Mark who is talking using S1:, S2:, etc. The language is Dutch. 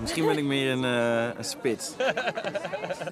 S1: Misschien ben ik meer een, eh, een spits.